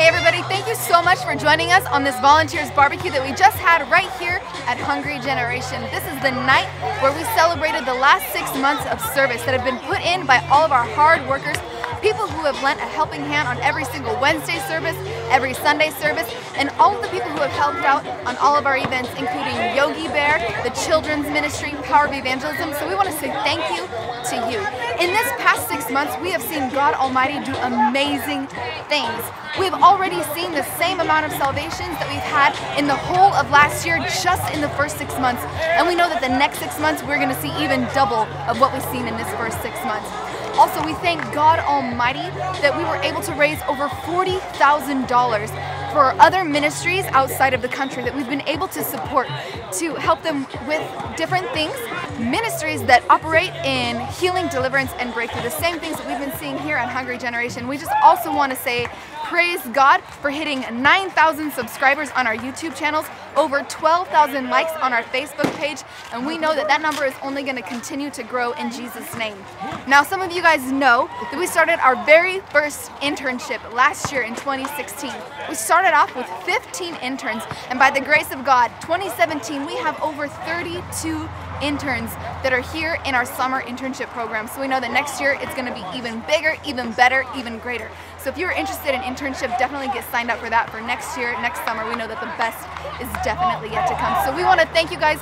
Hey everybody, thank you so much for joining us on this volunteers barbecue that we just had right here at Hungry Generation. This is the night where we celebrated the last six months of service that have been put in by all of our hard workers people who have lent a helping hand on every single Wednesday service, every Sunday service, and all of the people who have helped out on all of our events, including Yogi Bear, the Children's Ministry, Power of Evangelism. So we want to say thank you to you. In this past six months, we have seen God Almighty do amazing things. We've already seen the same amount of salvations that we've had in the whole of last year just in the first six months. And we know that the next six months we're going to see even double of what we've seen in this first six months. Also, we thank God Almighty that we were able to raise over $40,000 for other ministries outside of the country that we've been able to support to help them with different things. Ministries that operate in healing, deliverance, and breakthrough. The same things that we've been seeing here on Hungry Generation. We just also want to say praise God for hitting 9,000 subscribers on our YouTube channels, over 12,000 likes on our Facebook page, and we know that that number is only going to continue to grow in Jesus' name. Now, some of you guys know that we started our very first internship last year in 2016. We started off with 15 interns, and by the grace of God, 2017, we have over 32 interns that are here in our summer internship program. So we know that next year it's going to be even bigger, even better, even greater. So if you're interested in internship, definitely get signed up for that for next year, next summer. We know that the best is definitely yet to come. So we want to thank you guys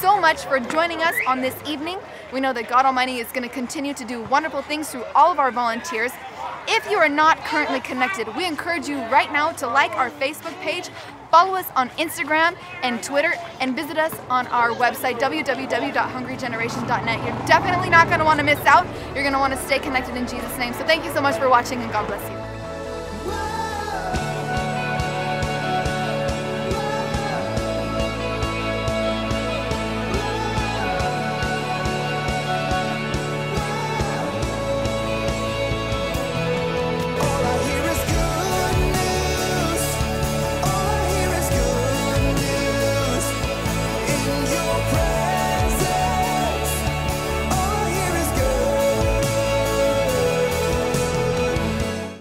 so much for joining us on this evening. We know that God Almighty is going to continue to do wonderful things through all of our volunteers. If you are not currently connected, we encourage you right now to like our Facebook page, follow us on Instagram and Twitter, and visit us on our website, www.hungrygeneration.net. You're definitely not going to want to miss out. You're going to want to stay connected in Jesus' name. So thank you so much for watching, and God bless you.